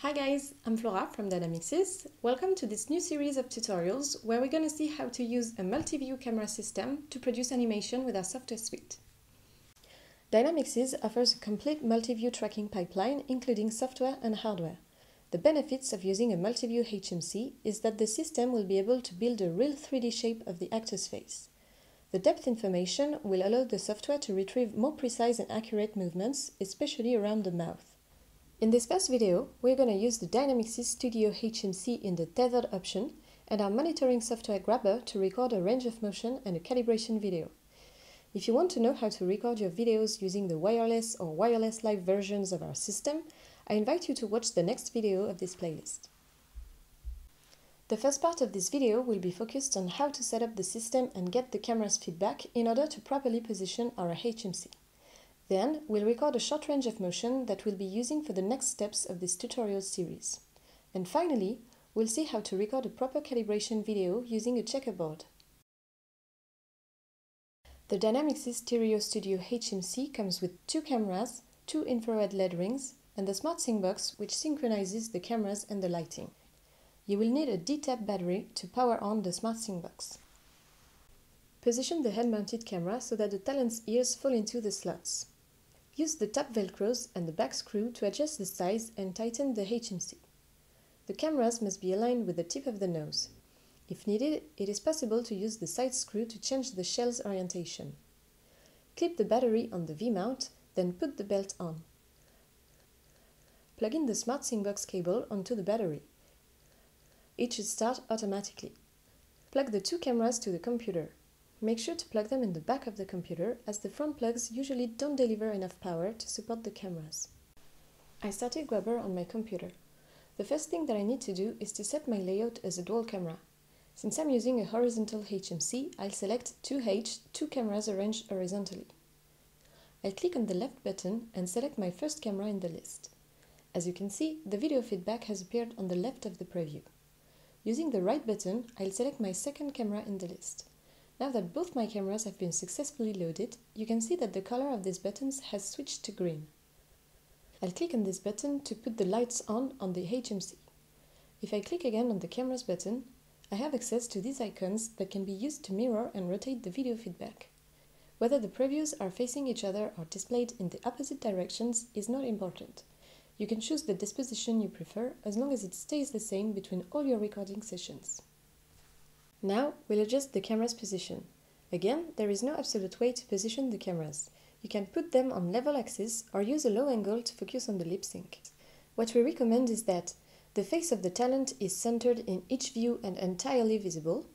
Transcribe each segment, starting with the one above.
Hi guys, I'm Flora from Dynamixyz. Welcome to this new series of tutorials where we're going to see how to use a multi-view camera system to produce animation with our software suite. Dynamixyz offers a complete multi-view tracking pipeline including software and hardware. The benefits of using a multi-view HMC is that the system will be able to build a real 3D shape of the actor's face. The depth information will allow the software to retrieve more precise and accurate movements, especially around the mouth. In this first video, we're going to use the Dynamixyz Studio HMC in the tethered option and our monitoring software Grabber to record a range of motion and a calibration video. If you want to know how to record your videos using the wireless or wireless live versions of our system, I invite you to watch the next video of this playlist. The first part of this video will be focused on how to set up the system and get the camera's feedback in order to properly position our HMC. Then, we'll record a short range of motion that we'll be using for the next steps of this tutorial series. And finally, we'll see how to record a proper calibration video using a checkerboard. The Dynamixyz Stereo Studio HMC comes with two cameras, two infrared LED rings, and the Smart Sync box which synchronizes the cameras and the lighting. You will need a D-tap battery to power on the Smart Sync box. Position the head-mounted camera so that the talent's ears fall into the slots. Use the top velcros and the back screw to adjust the size and tighten the HMC. The cameras must be aligned with the tip of the nose. If needed, it is possible to use the side screw to change the shell's orientation. Clip the battery on the V-mount, then put the belt on. Plug in the box cable onto the battery. It should start automatically. Plug the two cameras to the computer. Make sure to plug them in the back of the computer as the front plugs usually don't deliver enough power to support the cameras. I started Grabber on my computer. The first thing that I need to do is to set my layout as a dual camera. Since I'm using a horizontal HMC, I'll select 2H, two cameras arranged horizontally. I'll click on the left button and select my first camera in the list. As you can see, the video feedback has appeared on the left of the preview. Using the right button, I'll select my second camera in the list. Now that both my cameras have been successfully loaded, you can see that the color of these buttons has switched to green. I'll click on this button to put the lights on on the HMC. If I click again on the cameras button, I have access to these icons that can be used to mirror and rotate the video feedback. Whether the previews are facing each other or displayed in the opposite directions is not important. You can choose the disposition you prefer as long as it stays the same between all your recording sessions. Now we'll adjust the camera's position. Again, there is no absolute way to position the cameras. You can put them on level axis or use a low angle to focus on the lip sync. What we recommend is that the face of the talent is centered in each view and entirely visible.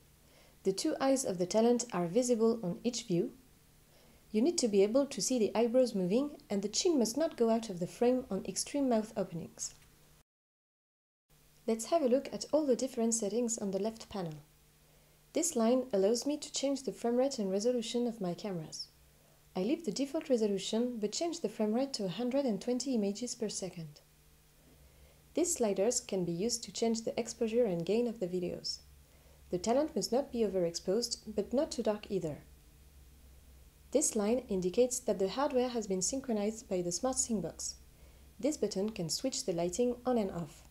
The two eyes of the talent are visible on each view. You need to be able to see the eyebrows moving and the chin must not go out of the frame on extreme mouth openings. Let's have a look at all the different settings on the left panel. This line allows me to change the frame rate and resolution of my cameras. I leave the default resolution but change the frame rate to 120 images per second. These sliders can be used to change the exposure and gain of the videos. The talent must not be overexposed, but not too dark either. This line indicates that the hardware has been synchronized by the SmartSync box. This button can switch the lighting on and off.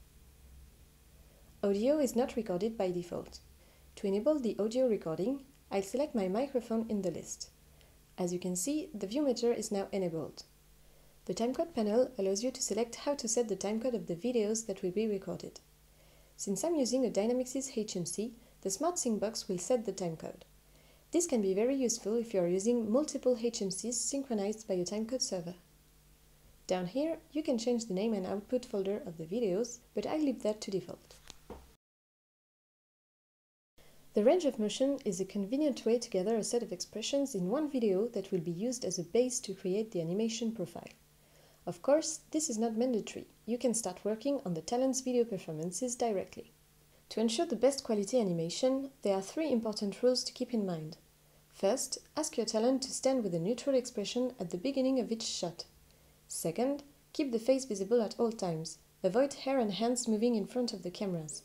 Audio is not recorded by default. To enable the audio recording, I'll select my microphone in the list. As you can see, the VU meter is now enabled. The timecode panel allows you to select how to set the timecode of the videos that will be recorded. Since I'm using a Dynamixyz HMC, the SmartSync box will set the timecode. This can be very useful if you are using multiple HMCs synchronized by a timecode server. Down here, you can change the name and output folder of the videos, but I leave that to default. The range of motion is a convenient way to gather a set of expressions in one video that will be used as a base to create the animation profile. Of course, this is not mandatory. You can start working on the talent's video performances directly. To ensure the best quality animation, there are three important rules to keep in mind. First, ask your talent to stand with a neutral expression at the beginning of each shot. Second, keep the face visible at all times. Avoid hair and hands moving in front of the cameras.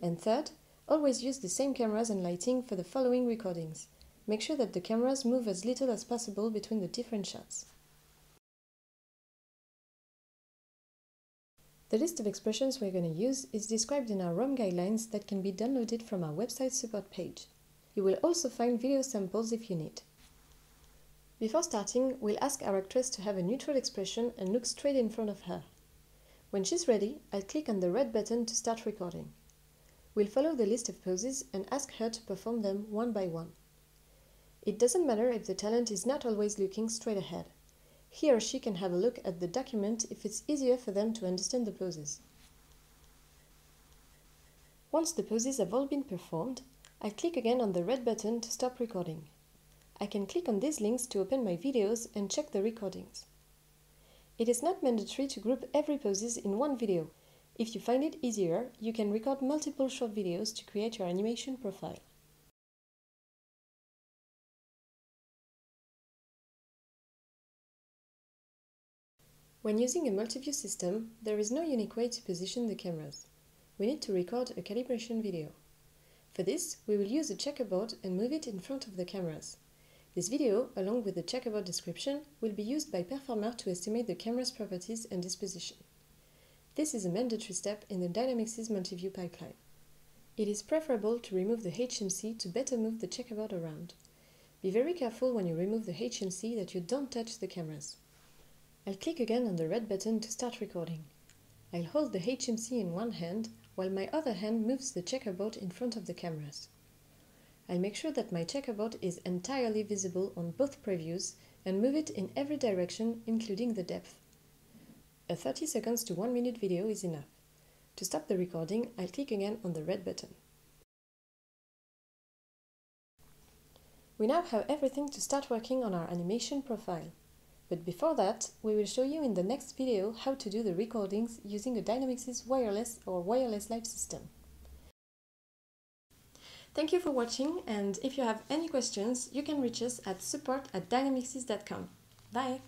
And third, Always use the same cameras and lighting for the following recordings. Make sure that the cameras move as little as possible between the different shots. The list of expressions we're going to use is described in our ROM guidelines that can be downloaded from our website support page. You will also find video samples if you need. Before starting, we'll ask our actress to have a neutral expression and look straight in front of her. When she's ready, I'll click on the red button to start recording. We'll follow the list of poses and ask her to perform them one by one. It doesn't matter if the talent is not always looking straight ahead. He or she can have a look at the document if it's easier for them to understand the poses. Once the poses have all been performed, I click again on the red button to stop recording. I can click on these links to open my videos and check the recordings. It is not mandatory to group every poses in one video. If you find it easier, you can record multiple short videos to create your animation profile. When using a multi-view system, there is no unique way to position the cameras. We need to record a calibration video. For this, we will use a checkerboard and move it in front of the cameras. This video, along with the checkerboard description, will be used by Performer to estimate the camera's properties and disposition. This is a mandatory step in the Dynamixyz multi-view pipeline. It is preferable to remove the HMC to better move the checkerboard around. Be very careful when you remove the HMC that you don't touch the cameras. I'll click again on the red button to start recording. I'll hold the HMC in one hand while my other hand moves the checkerboard in front of the cameras. I'll make sure that my checkerboard is entirely visible on both previews and move it in every direction, including the depth. A 30 seconds to 1 minute video is enough. To stop the recording, I'll click again on the red button. We now have everything to start working on our animation profile. But before that, we will show you in the next video how to do the recordings using a Dynamixyz wireless or wireless live system. Thank you for watching and if you have any questions, you can reach us at support at. Bye!